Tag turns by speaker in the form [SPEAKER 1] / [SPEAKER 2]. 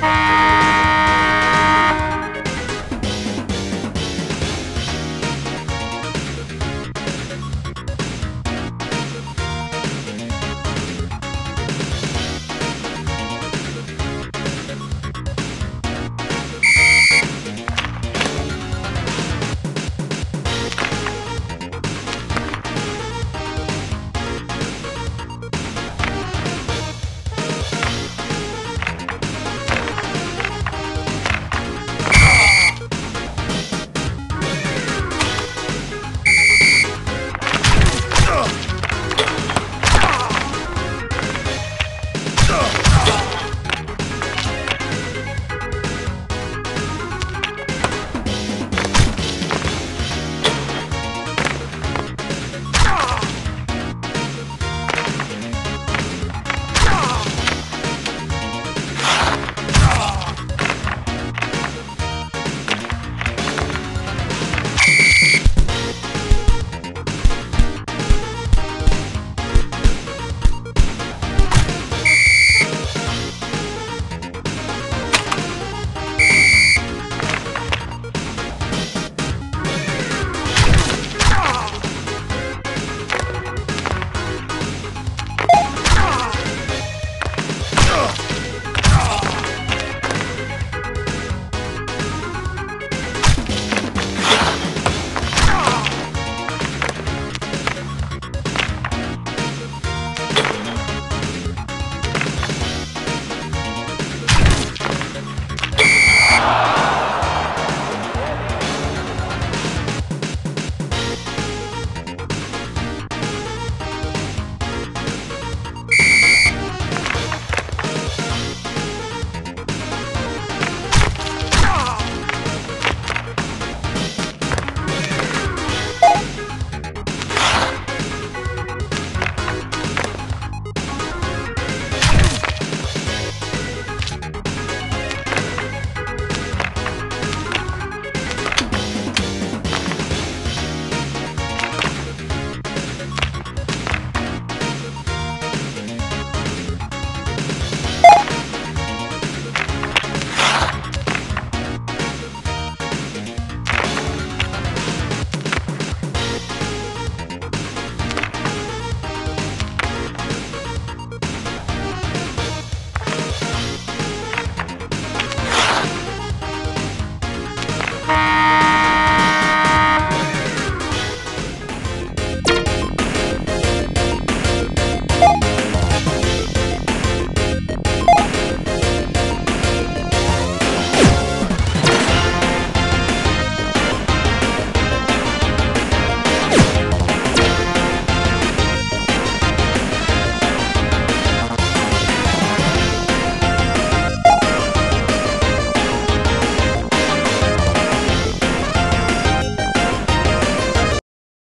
[SPEAKER 1] Bye.